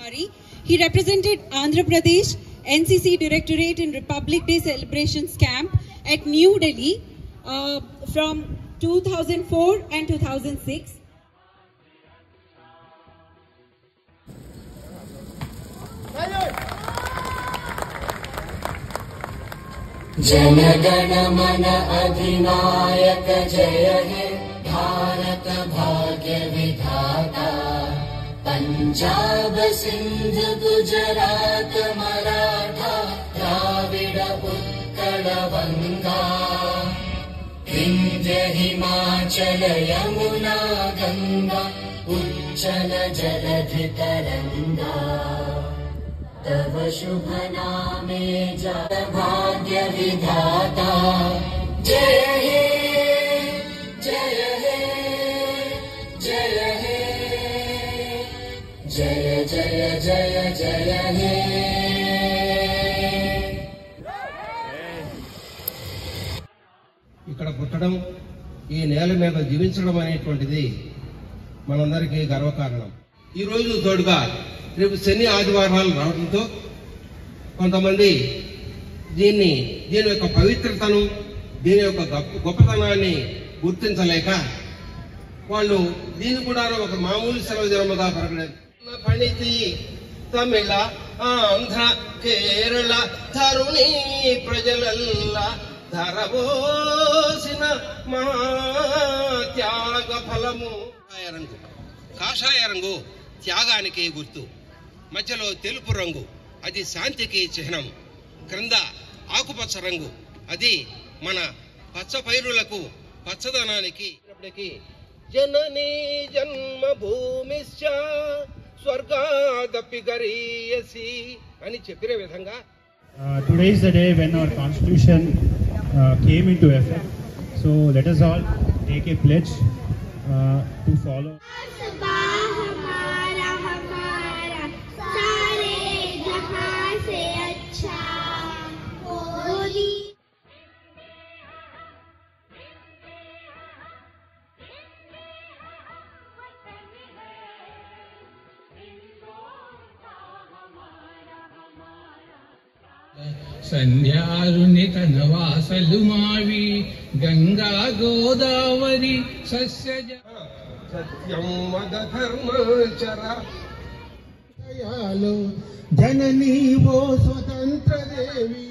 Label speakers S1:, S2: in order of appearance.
S1: Kumari. He represented Andhra Pradesh NCC Directorate in Republic Day Celebrations Camp at New Delhi uh, from 2004 and 2006.
S2: जनगण मन अधिनायक जय हे भारत भाग्य विधाता पञ्जाब सिन्ध गुजरात मराठा द्राविड पुल गङ्गा किञ्च हिमाचल यमुना गङ्गा उच्चल जलधित गङ्गा तव शुभ ना मे जलभाग्यभिधाता जय जय जय जय जय हे
S3: ఇక్కడ పుట్టడం ఈ నేల మీద జీవించడం అనేటువంటిది మనందరికీ గర్వకారణం ఈ రోజు తోడుగా రేపు శని ఆదివారాలు రావడంతో కొంతమంది దీన్ని దీని యొక్క పవిత్రతను దీని యొక్క గొప్ప గొప్పతనాన్ని గుర్తించలేక వాళ్ళు దీన్ని కూడా ఒక మామూలు సెలవు దినముగా పరగలేదు తమిళ ఆంధ్ర కేరళ తరుణి ప్రజలల్లా ధరవోసిన మా త్యాగ ఫలము కాషాయ రంగు కాషాయ రంగు త్యాగానికి గుర్తు. మధ్యలో తెలుపు రంగు అది శాంతికి చిహ్నం. క్రింద ఆకుపచ్చ రంగు అది మన పచ్చ పైరులకు పచ్చదనానికి. జననీ జన్మభూమిశ్చ స్వర్గాదపి గరీయసి అని చెప్పిన విధంగా
S4: Uh, today is the day when our constitution uh, came into effect. So let us all take a pledge uh,
S5: संध्यारुणि तन वास लुमावि
S3: गङ्गा गोदावरी सस्य
S6: जद धर्मचरा दयालो जननी भो
S7: स्वतन्त्र देवी।